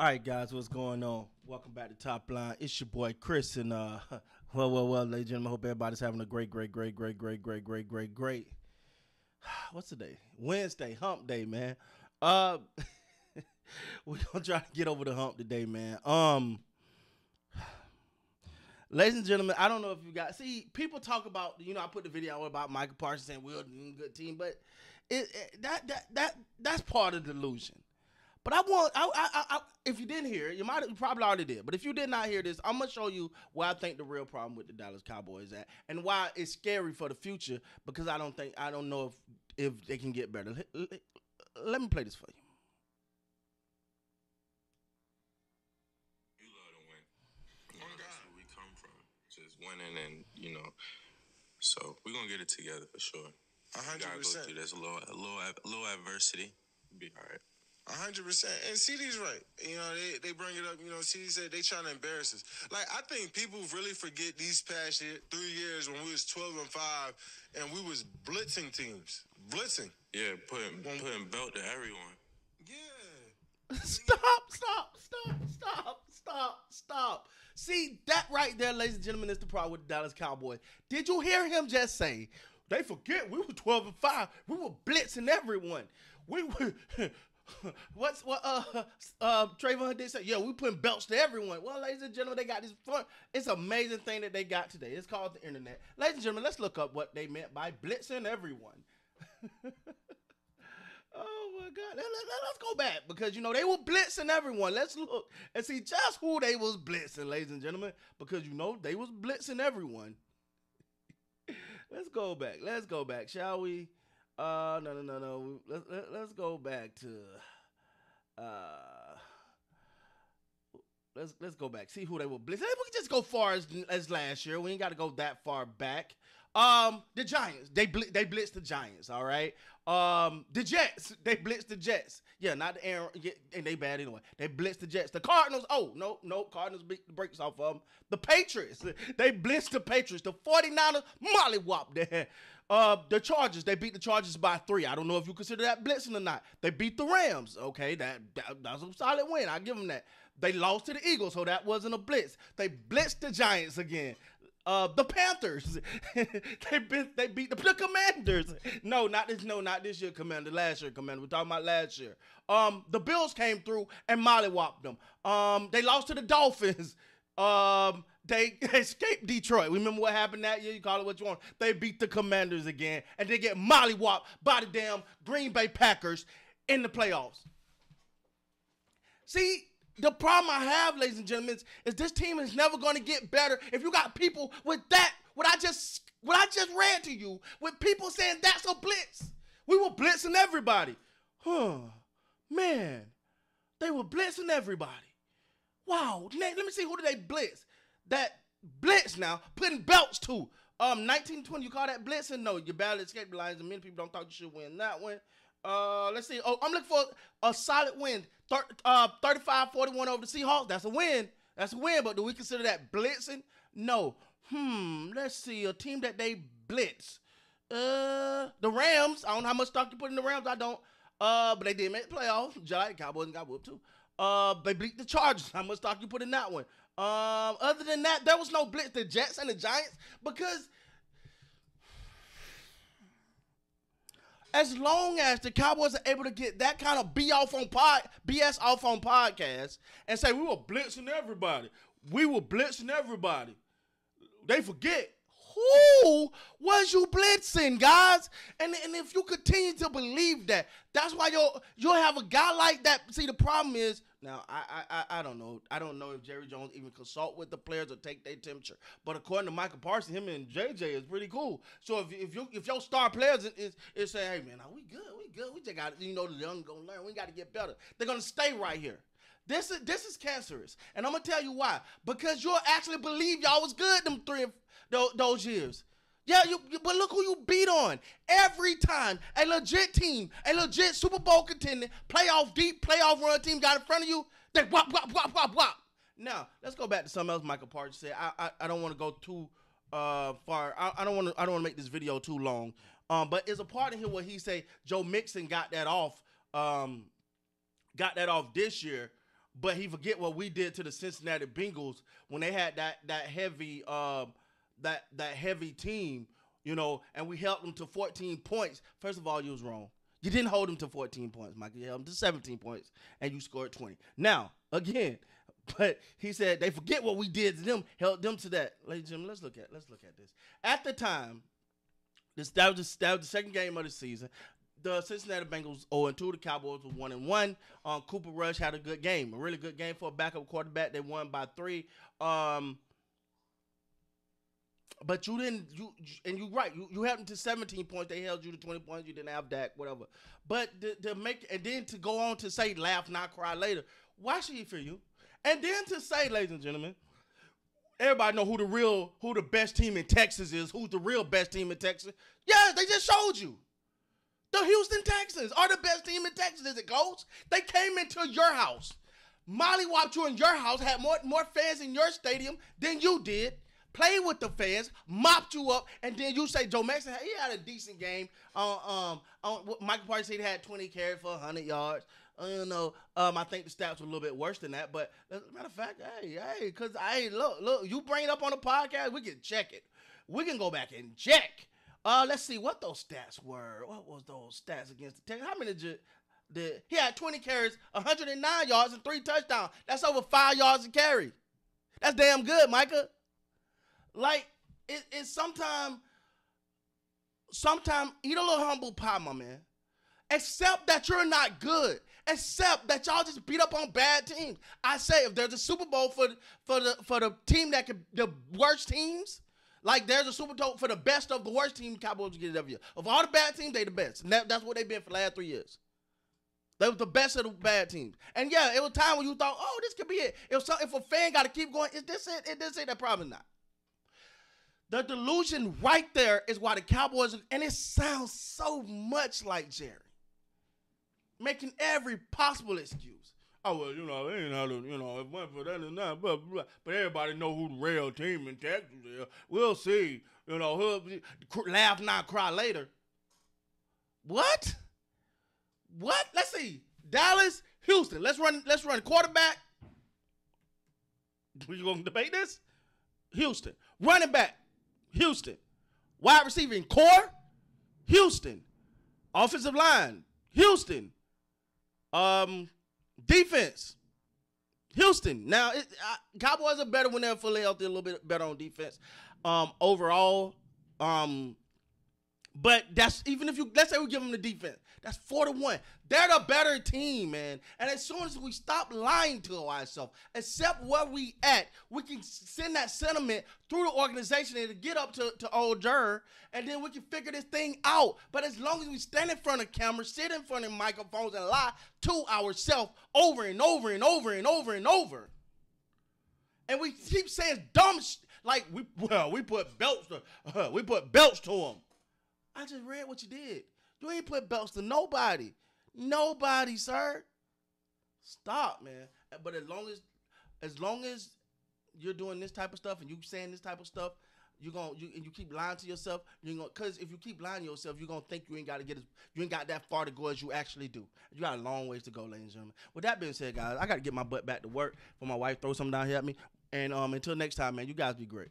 All right, guys, what's going on? Welcome back to Top Line. It's your boy Chris, and uh, well, well, well, ladies and gentlemen, hope everybody's having a great, great, great, great, great, great, great, great, great. What's the day? Wednesday, Hump Day, man. Uh, we're gonna try to get over the hump today, man. Um, ladies and gentlemen, I don't know if you got see people talk about you know I put the video out about Micah Parsons saying we're a good team, but it, it that that that that's part of delusion. But I want, I, I, I, if you didn't hear it, you might, you probably already did. But if you did not hear this, I'm gonna show you why I think the real problem with the Dallas Cowboys is at, and why it's scary for the future. Because I don't think, I don't know if if they can get better. Let, let me play this for you. You love to win. You know, that's where we come from. Just winning and, you know. So we're gonna get it together for sure. A hundred gotta go percent. through this little a little a little adversity. Be all right. A hundred percent. And CD's right. You know, they, they bring it up, you know, CD said they trying to embarrass us. Like I think people really forget these past year, three years when we was twelve and five and we was blitzing teams. Blitzing. Yeah, putting putting belt to everyone. Yeah. stop, stop, stop, stop, stop, stop. See, that right there, ladies and gentlemen, is the problem with the Dallas Cowboys. Did you hear him just say, they forget we were 12 and 5. We were blitzing everyone. We were. What's what uh uh Trevon did say? Yeah, we putting belts to everyone. Well, ladies and gentlemen, they got this fun. It's amazing thing that they got today. It's called the internet. Ladies and gentlemen, let's look up what they meant by blitzing everyone. Oh my God! Let, us go back because you know they were blitzing everyone. Let's look and see just who they was blitzing, ladies and gentlemen, because you know they was blitzing everyone. let's go back. Let's go back, shall we? Uh, no, no, no, no. Go back to uh. Let's let's go back. See who they were blitzing. We can just go far as as last year. We ain't got to go that far back. Um, the Giants. They bl- they blitzed the Giants. All right. Um, the Jets. They blitzed the Jets. Yeah, not the Aaron. Yeah, and they bad anyway. They blitzed the Jets. The Cardinals. Oh no, no. Cardinals beat the brakes off of them. The Patriots. They blitzed the Patriots. The 49ers mollywop there. Uh, the Chargers, they beat the Chargers by three. I don't know if you consider that blitzing or not. They beat the Rams. Okay, that, that that's a solid win. I give them that. They lost to the Eagles, so that wasn't a blitz. They blitzed the Giants again. Uh, the Panthers, they beat they beat the, the Commanders. No, not this. No, not this year, Commander. Last year, Commander. We're talking about last year. Um, the Bills came through and mollywopped them. Um, they lost to the Dolphins. Um, they escaped Detroit. Remember what happened that year? You call it what you want. They beat the Commanders again, and they get mollywopped by the damn Green Bay Packers in the playoffs. See, the problem I have, ladies and gentlemen, is, is this team is never going to get better if you got people with that. What I just what I just read to you, with people saying that's a blitz. We were blitzing everybody. Huh, man, they were blitzing everybody. Wow, let me see who did they blitz? That blitz now, putting belts to. Um, 1920, you call that blitzing? No, you barely escaped the Lions, and many people don't think you should win that one. Uh, let's see. Oh, I'm looking for a solid win. Thir- uh, 35-41 over the Seahawks. That's a win. That's a win. But do we consider that blitzing? No. Hmm. Let's see. A team that they blitz. Uh, the Rams. I don't know how much stock you put in the Rams. I don't. Uh, but they did make the playoffs. Giant Cowboys got whooped too. Uh, they beat the Chargers. How much stock you put in that one? Um, other than that, there was no blitz. The Jets and the Giants because as long as the Cowboys are able to get that kind of B off on pod, BS off on podcasts and say we were blitzing everybody, we were blitzing everybody, they forget who was you blitzing, guys? And and if you continue to believe that, that's why you'll you'll have a guy like that. See, the problem is now I I I don't know I don't know if Jerry Jones even consult with the players or take their temperature. But according to Micah Parsons, him and JJ is pretty cool. So if if you if your star players is is, is saying, hey man, are we good? We good? We just got you know the young gonna learn. We got to get better. They're gonna stay right here. This is this is cancerous, and I'm gonna tell you why. Because you'll actually believe y'all was good them three those, those years. Yeah, you, you- but look who you beat on every time. A legit team, a legit Super Bowl contender, playoff deep, playoff run team got in front of you. They whop whop whop whop whop. Now let's go back to something else. Micah Parsons said. I I, I don't want to go too uh far. I, don't want to I don't want to make this video too long. Um, but it's a part in here where he say Joe Mixon got that off. Um, got that off this year. But he forget what we did to the Cincinnati Bengals when they had that that heavy um that that heavy team, you know, and we held them to 14 points. First of all, you was wrong. You didn't hold them to 14 points, Mike. You held them to 17 points, and you scored 20. Now, again, but he said they forget what we did to them, held them to that. Ladies and gentlemen, let's look at let's look at this. At the time, this that was, the, that was the second game of the season. The Cincinnati Bengals 0 2. The Cowboys were 1 and 1. Um, Cooper Rush had a good game, a really good game for a backup quarterback. They won by three. Um, but you didn't you and you're right you, you held them to 17 points they held you to 20 points you didn't have that whatever but to, to make and then to go on to say laugh not cry later why should he fear you and then to say ladies and gentlemen everybody know who the real who the best team in texas is who's the real best team in texas yeah they just showed you the houston texans are the best team in texas is it coach they came into your house molly whopped you in your house had more more fans in your stadium than you did played with the fans, mopped you up, and then you say Joe Mixon, he had a decent game. Uh, um, um, Micah Parsons said he had 20 carries for 100 yards. Uh, you know, um, I think the stats were a little bit worse than that. But as a matter of fact, hey, hey, because I look, look, you bring it up on the podcast, we can check it. We can go back and check. Uh, let's see what those stats were. What was those stats against the Texans? How many did, did he had 20 carries, 109 yards, and three touchdowns? That's over five yards a carry. That's damn good, Micah. Like it, it's sometimes, sometimes eat a little humble pie, my man. Except that you're not good. Except that y'all just beat up on bad teams. I say if there's a Super Bowl for for the for the team that could the worst teams, like there's a Super Bowl for the best of the worst team, Cowboys get it every year. Of all the bad teams, they the best. And that, that's what they've been for the last three years. They was the best of the bad teams. And yeah, it was time when you thought, oh, this could be it. If some, if a fan got to keep going, is this it? Is this it? That probably not. The delusion right there is why the Cowboys, and it sounds so much like Jerry, making every possible excuse. Oh well, you know, they ain't how to, you know, it went for that and that, blah, blah, but everybody know who the real team in Texas is. We'll see. You know, who laugh now, cry later. What? What? Let's see. Dallas, Houston. Let's run. Let's run quarterback. We gonna debate this? Houston. Running back. Houston. Wide receiving core, Houston. Offensive line, Houston. Um, defense, Houston. Now, it, Cowboys are better when they're fully healthy, a little bit better on defense. Um, overall, um, but that's even if you let's say we give them the defense, that's four to one. They're the better team, man. And as soon as we stop lying to ourselves, accept where we at, we can send that sentiment through the organization and get up to, to old Jer, and then we can figure this thing out. But as long as we stand in front of cameras, sit in front of microphones, and lie to ourselves over and over and over and over and over, and we keep saying dumb sh- like we well we put belts to uh, we put belts to them. I just read what you did. You ain't put belts to nobody. Nobody, sir. Stop, man. But as long as as long as you're doing this type of stuff and you saying this type of stuff, you're gonna you and you keep lying to yourself, you're gonna cause if you keep lying to yourself, you're gonna think you ain't gotta get as you ain't got that far to go as you actually do. You got a long ways to go, ladies and gentlemen. With that being said, guys, I gotta get my butt back to work for my wife throw something down here at me. And um until next time, man, you guys be great.